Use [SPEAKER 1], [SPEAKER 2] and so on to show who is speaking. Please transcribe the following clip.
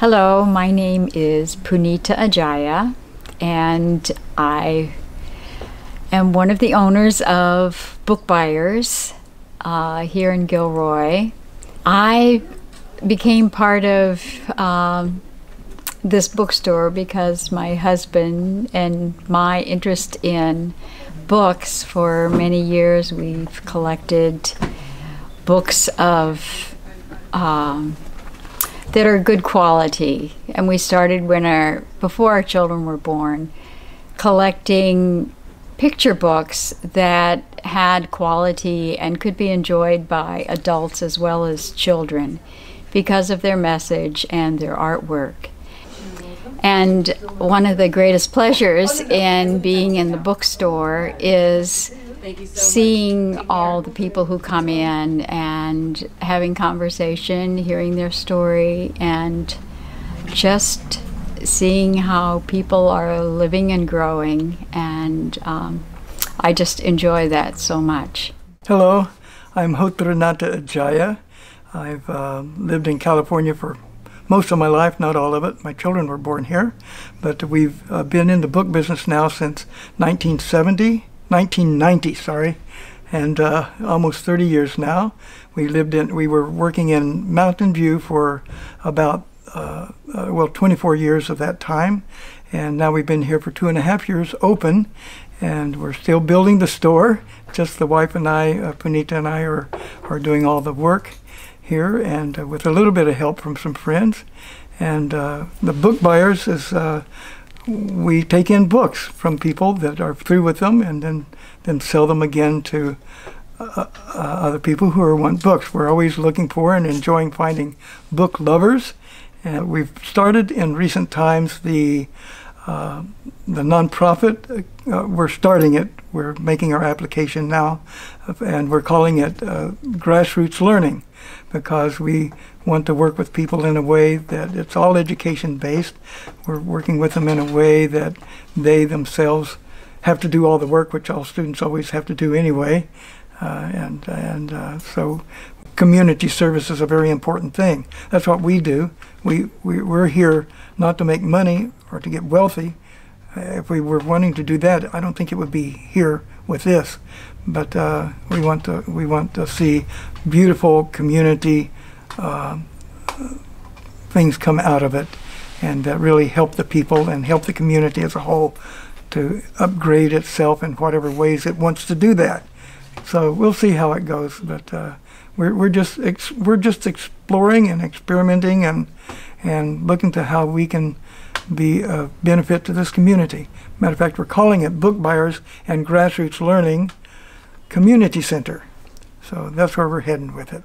[SPEAKER 1] Hello, my name is Punita Ajaya, and I am one of the owners of Book Buyers uh, here in Gilroy. I became part of um, this bookstore because my husband and my interest in books for many years we've collected books of um, that are good quality. And we started when our before our children were born collecting picture books that had quality and could be enjoyed by adults as well as children because of their message and their artwork. And one of the greatest pleasures in being in the bookstore is seeing all the people who come in and having conversation, hearing their story, and just seeing how people are living and growing. And um, I just enjoy that so much.
[SPEAKER 2] Hello, I'm Hotranata Ajaya. I've uh, lived in California for most of my life, not all of it. My children were born here, but we've uh, been in the book business now since 1970, 1990, sorry, and uh, almost 30 years now. We lived in, we were working in Mountain View for about, uh, uh well, 24 years of that time, and now we've been here for two and a half years open, and we're still building the store. Just the wife and I, uh, Punita and I, are, are doing all the work here and uh, with a little bit of help from some friends. And uh, the book buyers is we take in books from people that are through with them and then, then sell them again to uh, uh, other people who are want books. We're always looking for and enjoying finding book lovers. And we've started in recent times the uh, the nonprofit. Uh, we're starting it. We're making our application now, and we're calling it uh, Grassroots Learning because we want to work with people in a way that it's all education based. We're working with them in a way that they themselves have to do all the work, which all students always have to do anyway. Uh, and and uh, so community service is a very important thing. That's what we do. We, we, we're here not to make money or to get wealthy. If we were wanting to do that, I don't think it would be here with this. But uh, we want to we want to see beautiful community uh, things come out of it, and that really help the people and help the community as a whole to upgrade itself in whatever ways it wants to do that. So we'll see how it goes, but uh, we're we're just we're just exploring and experimenting and and looking to how we can be a benefit to this community. Matter of fact, we're calling it Book Buyers and Grassroots Learning Community Center. So that's where we're heading with it.